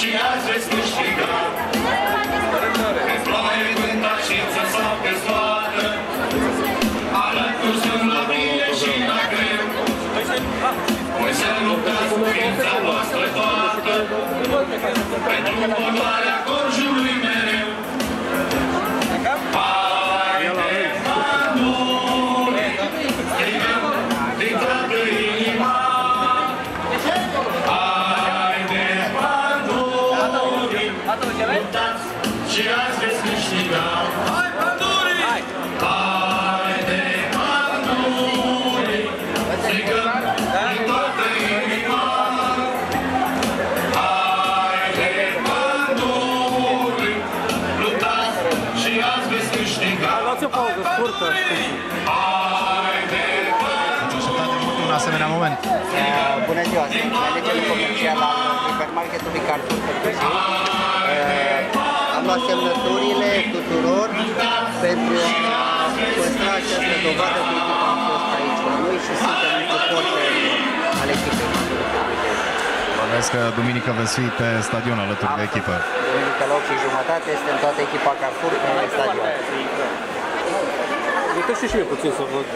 și azi veți câștiga. Pe ploaie, vântat și ță sau pe soară, alături sunt la bine și la greu. Voi să luptați cu ființa voastră toată, pentru valoarea Manule, luptați și azi veți câștiga. Haide, Manule, strigăm din toată inima. Haide, Manule, luptați și azi veți câștiga. Luați o pauză scurtă. Haide, Așteptat de mult un asemenea moment. Uh, Bună ziua, sunt managerul comercial al hipermarketului Carrefour Târgu uh, Am luat semnăturile tuturor pentru a păstra această dovadă că echipa a fost aici la noi și suntem un suporter al echipei. Bănuiesc că duminică veți fi pe stadion alături de echipă. Duminică la 8 și jumătate este în toată echipa Carrefour pe stadion. Uite și și eu puțin să văd.